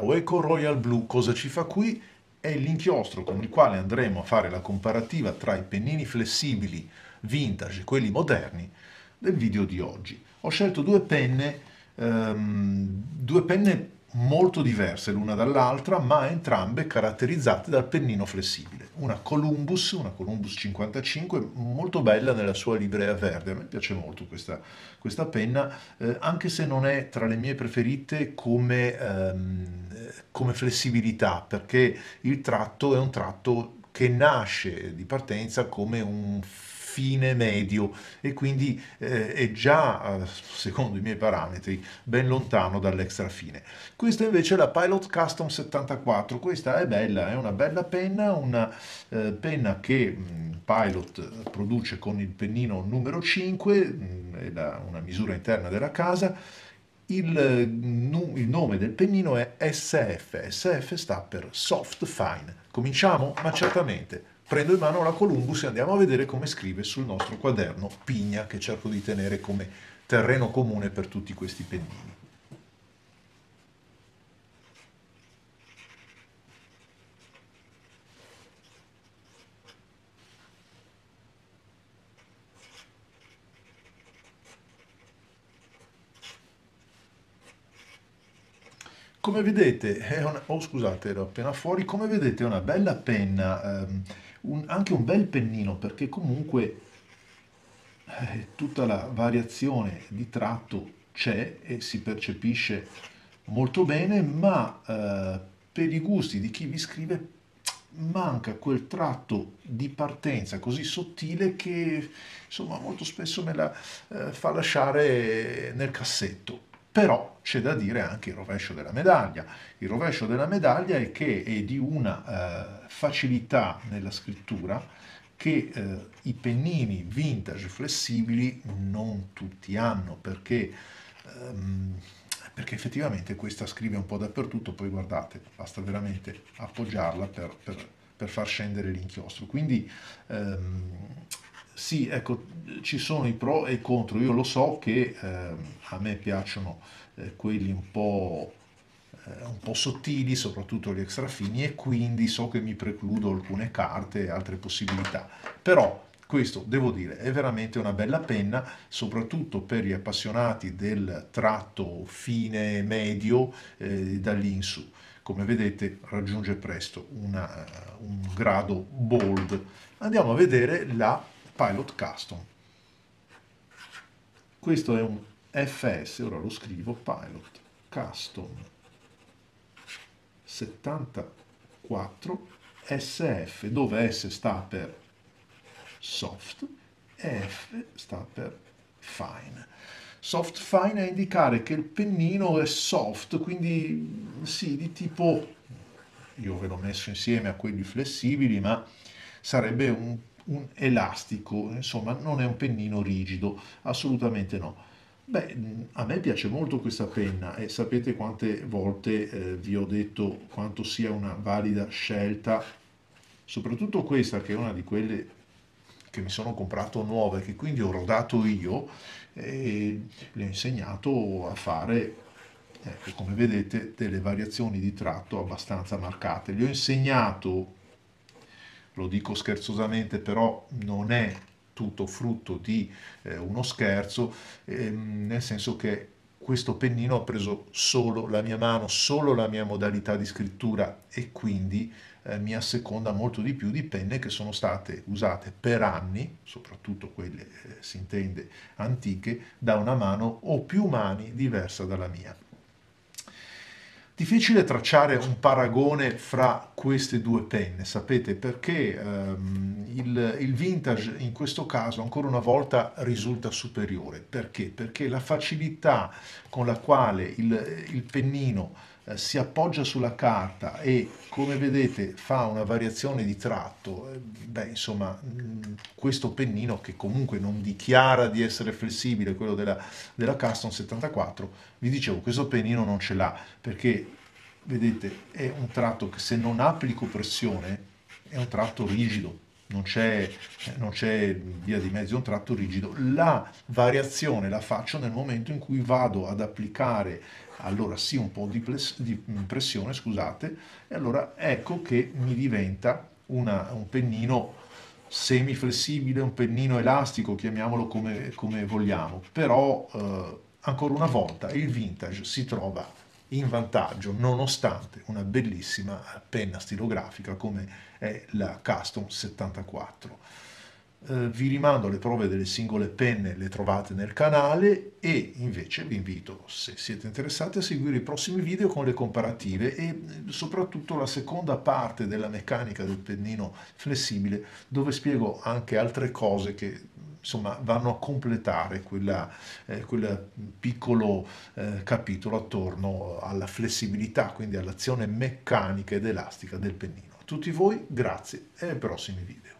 Ciao, ecco Royal Blue, cosa ci fa qui? È l'inchiostro con il quale andremo a fare la comparativa tra i pennini flessibili vintage e quelli moderni del video di oggi. Ho scelto due penne, um, due penne molto diverse l'una dall'altra, ma entrambe caratterizzate dal pennino flessibile. Una Columbus, una Columbus 55, molto bella nella sua livrea verde, a me piace molto questa, questa penna, eh, anche se non è tra le mie preferite come, ehm, come flessibilità, perché il tratto è un tratto che nasce di partenza come un fine medio e quindi eh, è già, eh, secondo i miei parametri, ben lontano dall'extra fine. Questa invece è la Pilot Custom 74, questa è bella, è una bella penna, una eh, penna che mh, Pilot produce con il pennino numero 5, mh, è la, una misura interna della casa, il, il, nome del pennino è SF, SF sta per Soft Fine. Cominciamo? Ma certamente prendo in mano la Columbus e andiamo a vedere come scrive sul nostro quaderno Pigna che cerco di tenere come terreno comune per tutti questi pennini. Come vedete, è una... oh scusate, ero appena fuori, come vedete è una bella penna, ehm, un, anche un bel pennino perché comunque eh, tutta la variazione di tratto c'è e si percepisce molto bene, ma eh, per i gusti di chi vi scrive manca quel tratto di partenza così sottile che insomma molto spesso me la eh, fa lasciare nel cassetto. Però c'è da dire anche il rovescio della medaglia. Il rovescio della medaglia è che è di una eh, facilità nella scrittura che eh, i pennini vintage flessibili non tutti hanno, perché, ehm, perché, effettivamente questa scrive un po' dappertutto, poi guardate, basta veramente appoggiarla per, per, per far scendere l'inchiostro. Quindi ehm, sì, ecco, ci sono i pro e i contro. Io lo so che eh, a me piacciono eh, quelli un po', eh, un po' sottili, soprattutto gli extra fini, e quindi so che mi precludo alcune carte e altre possibilità. Però questo, devo dire, è veramente una bella penna, soprattutto per gli appassionati del tratto fine medio eh, da lì. Come vedete raggiunge presto una, un grado bold. Andiamo a vedere la Pilot Custom. Questo è un FS, ora lo scrivo, Pilot Custom 74 SF, dove S sta per soft e F sta per fine. Soft fine è indicare che il pennino è soft, quindi sì, di tipo, io ve l'ho messo insieme a quelli flessibili, ma sarebbe un un elastico, insomma non è un pennino rigido, assolutamente no. Beh, a me piace molto questa penna e sapete quante volte eh, vi ho detto quanto sia una valida scelta, soprattutto questa che è una di quelle che mi sono comprato nuove, che quindi ho rodato io e le ho insegnato a fare, ecco, come vedete, delle variazioni di tratto abbastanza marcate. Gli ho insegnato lo dico scherzosamente, però non è tutto frutto di eh, uno scherzo, ehm, nel senso che questo pennino ha preso solo la mia mano, solo la mia modalità di scrittura e quindi eh, mi asseconda molto di più di penne che sono state usate per anni, soprattutto quelle eh, si intende antiche, da una mano o più mani diversa dalla mia. Difficile tracciare un paragone fra queste due penne, sapete, perché um, il, il, vintage in questo caso ancora una volta risulta superiore. Perché? Perché la facilità con la quale il, il pennino eh, si appoggia sulla carta e come vedete fa una variazione di tratto, eh, beh insomma mm, questo pennino che comunque non dichiara di essere flessibile, quello della, della Custom 74, vi dicevo questo pennino non ce l'ha perché vedete è un tratto che se non applico pressione è un tratto rigido, non c'è, via di mezzo un tratto rigido. La variazione la faccio nel momento in cui vado ad applicare allora sì un po' di, di pressione, scusate, e allora ecco che mi diventa una, un pennino semiflessibile, un pennino elastico, chiamiamolo come, come vogliamo, però eh, ancora una volta il vintage si trova in vantaggio nonostante una bellissima penna stilografica come è la Custom 74. Eh, vi rimando alle prove delle singole penne, le trovate nel canale e invece vi invito, se siete interessati, a seguire i prossimi video con le comparative e eh, soprattutto la seconda parte della meccanica del pennino flessibile dove spiego anche altre cose che insomma vanno a completare quella, eh, quel piccolo eh, capitolo attorno alla flessibilità, quindi all'azione meccanica ed elastica del pennino. A tutti voi grazie e ai prossimi video.